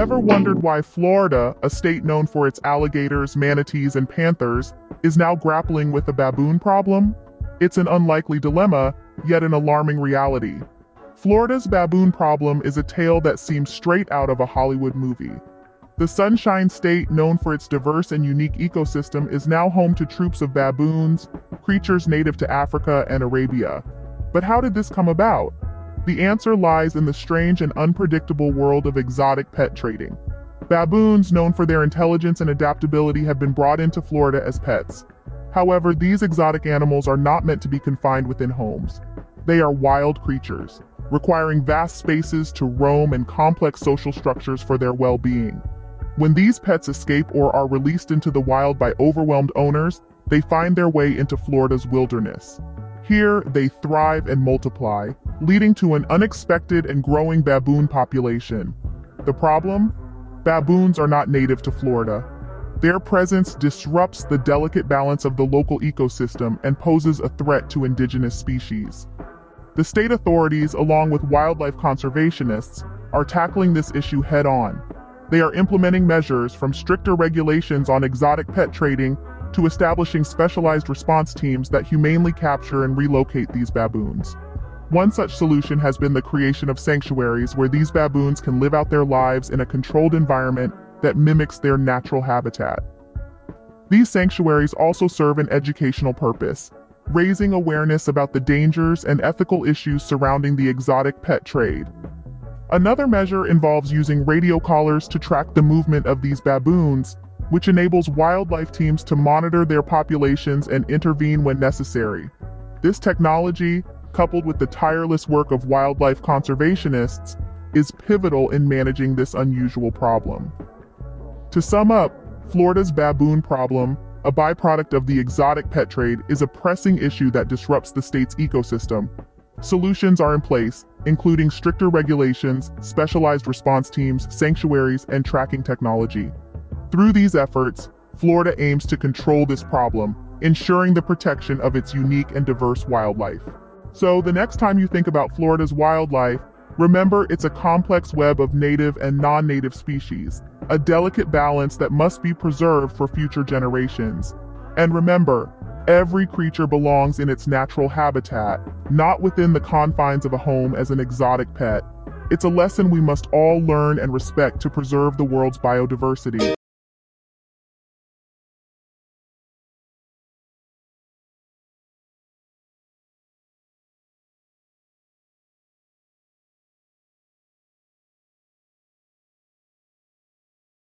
Ever wondered why Florida, a state known for its alligators, manatees, and panthers, is now grappling with a baboon problem? It's an unlikely dilemma, yet an alarming reality. Florida's baboon problem is a tale that seems straight out of a Hollywood movie. The Sunshine State, known for its diverse and unique ecosystem, is now home to troops of baboons, creatures native to Africa and Arabia. But how did this come about? The answer lies in the strange and unpredictable world of exotic pet trading. Baboons, known for their intelligence and adaptability, have been brought into Florida as pets. However, these exotic animals are not meant to be confined within homes. They are wild creatures, requiring vast spaces to roam and complex social structures for their well-being. When these pets escape or are released into the wild by overwhelmed owners, they find their way into Florida's wilderness. Here, they thrive and multiply, leading to an unexpected and growing baboon population. The problem? Baboons are not native to Florida. Their presence disrupts the delicate balance of the local ecosystem and poses a threat to indigenous species. The state authorities, along with wildlife conservationists, are tackling this issue head-on, they are implementing measures from stricter regulations on exotic pet trading to establishing specialized response teams that humanely capture and relocate these baboons. One such solution has been the creation of sanctuaries where these baboons can live out their lives in a controlled environment that mimics their natural habitat. These sanctuaries also serve an educational purpose, raising awareness about the dangers and ethical issues surrounding the exotic pet trade. Another measure involves using radio collars to track the movement of these baboons, which enables wildlife teams to monitor their populations and intervene when necessary. This technology, coupled with the tireless work of wildlife conservationists, is pivotal in managing this unusual problem. To sum up, Florida's baboon problem, a byproduct of the exotic pet trade, is a pressing issue that disrupts the state's ecosystem, Solutions are in place, including stricter regulations, specialized response teams, sanctuaries, and tracking technology. Through these efforts, Florida aims to control this problem, ensuring the protection of its unique and diverse wildlife. So the next time you think about Florida's wildlife, remember it's a complex web of native and non-native species, a delicate balance that must be preserved for future generations. And remember, Every creature belongs in its natural habitat, not within the confines of a home as an exotic pet. It's a lesson we must all learn and respect to preserve the world's biodiversity.